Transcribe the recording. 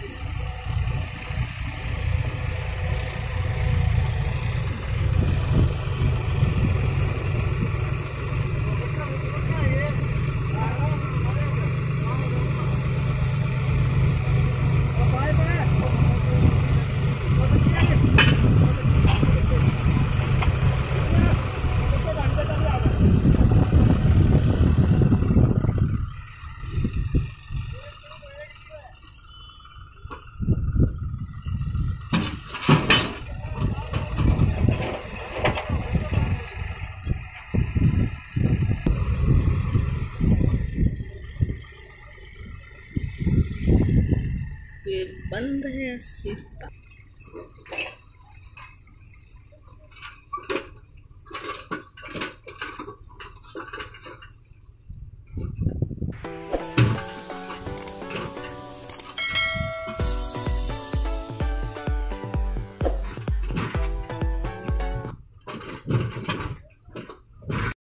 Thank you. फिर बंद है सीता।